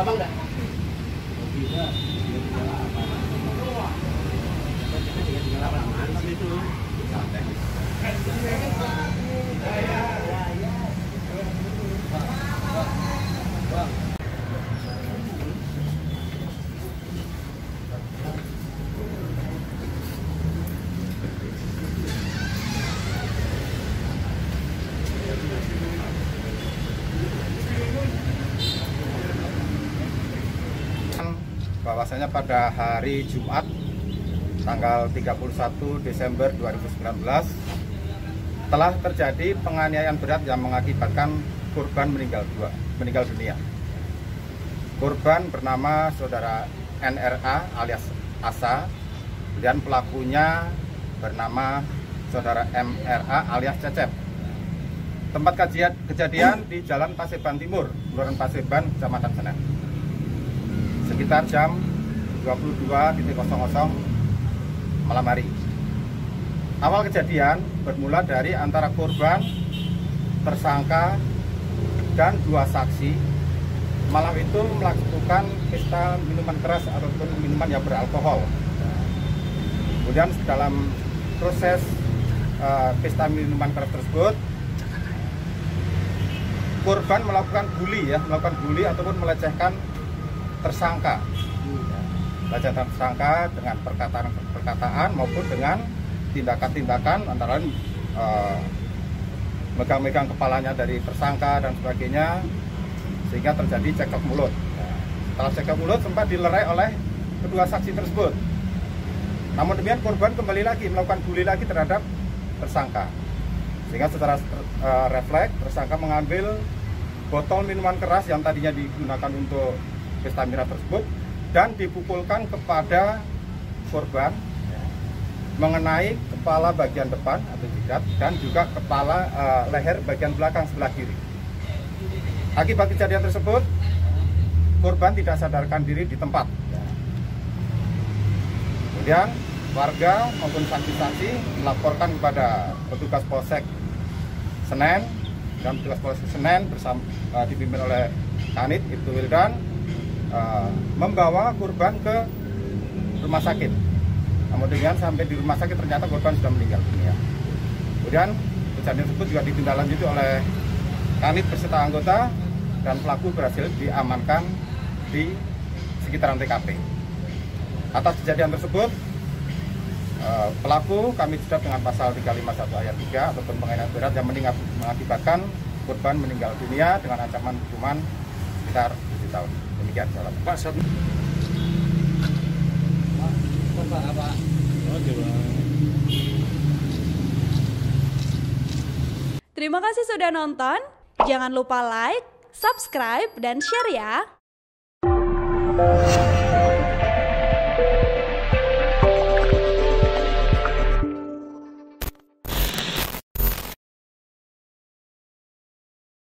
Abang dah. Mobilnya itu. Bahwasanya pada hari Jumat tanggal 31 Desember 2019 telah terjadi penganiayaan berat yang mengakibatkan korban meninggal dua, meninggal dunia. Korban bernama saudara NRA alias Asa dan pelakunya bernama saudara MRA alias Cecep. Tempat kejadian di Jalan Paseban Timur, Kelurahan Paseban, Kecamatan Senen sekitar jam 22.00 malam hari. Awal kejadian bermula dari antara korban, tersangka, dan dua saksi malam itu melakukan pesta minuman keras ataupun minuman yang beralkohol. Kemudian dalam proses uh, pesta minuman keras tersebut, korban melakukan bully ya, melakukan bully ataupun melecehkan tersangka bacaan tersangka dengan perkataan-perkataan maupun dengan tindakan-tindakan antara lain uh, megang-megang kepalanya dari tersangka dan sebagainya sehingga terjadi cekcok mulut. Setelah cekcok mulut sempat dilerai oleh kedua saksi tersebut. Namun demikian korban kembali lagi melakukan bully lagi terhadap tersangka. Sehingga secara uh, refleks tersangka mengambil botol minuman keras yang tadinya digunakan untuk pesta miras tersebut dan dipukulkan kepada korban mengenai kepala bagian depan atau jidat dan juga kepala uh, leher bagian belakang sebelah kiri. Akibat kejadian tersebut, korban tidak sadarkan diri di tempat. Kemudian warga maupun saksi-saksi melaporkan kepada petugas polsek Senen dan petugas polsek Senen bersama uh, dipimpin oleh Kanit Ibtu Wildan uh, membawa korban ke rumah sakit. Dengan sampai di rumah sakit ternyata korban sudah meninggal dunia. Kemudian kejadian tersebut juga ditindaklanjuti oleh kanit beserta anggota dan pelaku berhasil diamankan di sekitaran TKP. Atas kejadian tersebut, uh, pelaku kami sudah dengan pasal 351 ayat 3 ataupun penganiayaan berat yang mengakibatkan korban meninggal dunia dengan ancaman hukuman sekitar 7 tahun. Demikian salam. Pak satu. Pak apa? Terima kasih sudah nonton. Jangan lupa like, subscribe, dan share ya.